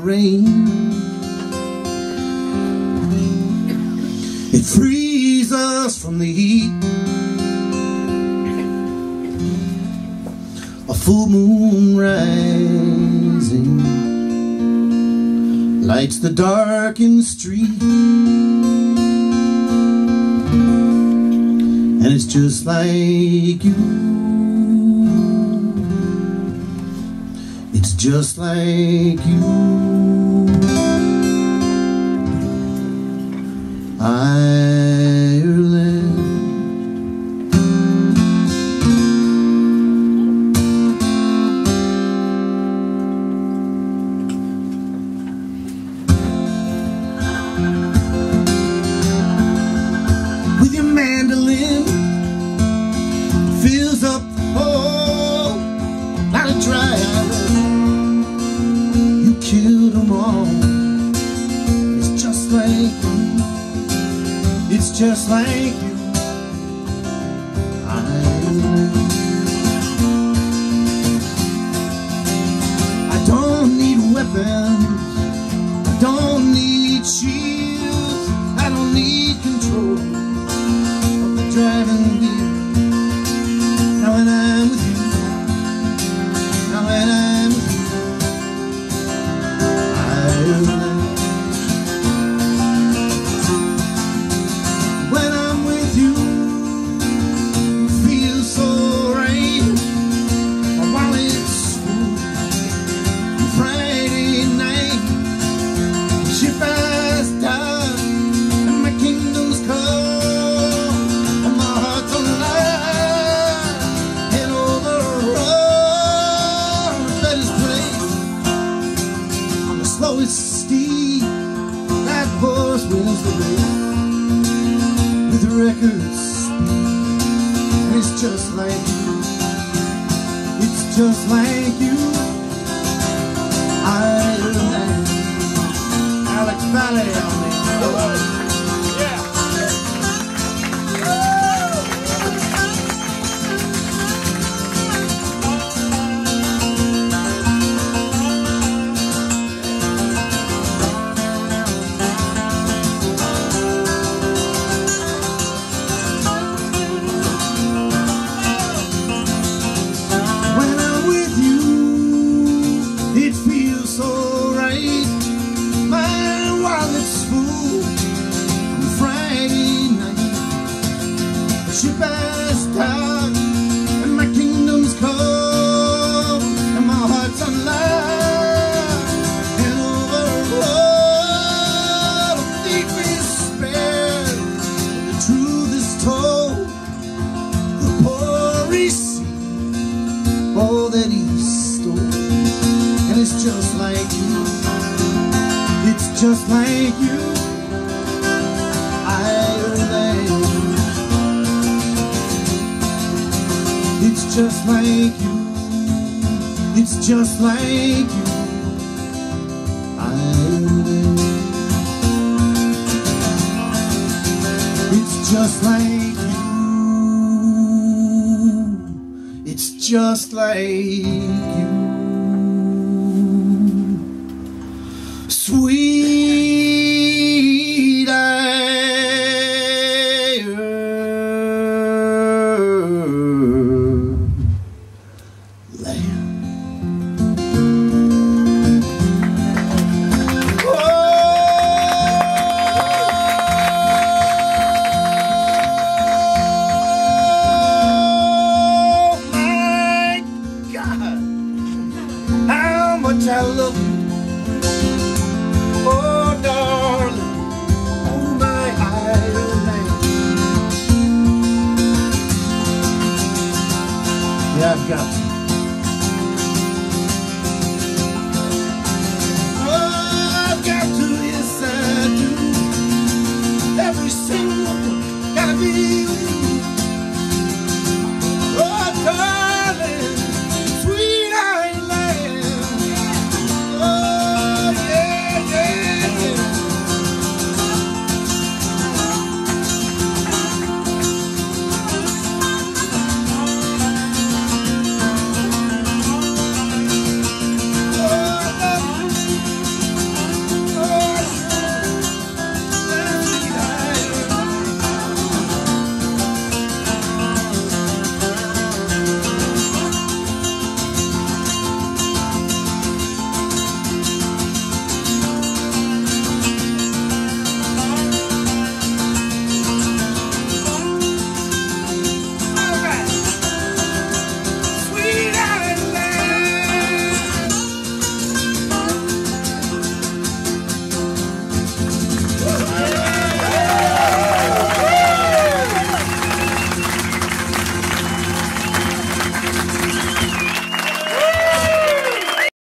rain. It frees us from the heat. A full moon rising lights the darkened street. And it's just like you. It's just like you With your mandolin. Fills up the hole Not a dry You killed them all. It's just like you. It's just like you. I don't need weapons I driving it's just like you. It's just like you. Ireland Alex Valle on me. Has docked and my kingdom's come and my heart's alive. And over the thief is spared, the truth is told. The poor receive all that he stole. And it's just like you. It's just like you. It's just like you. It's just like you. Ireland. It's just like you. It's just like you. Sweet To.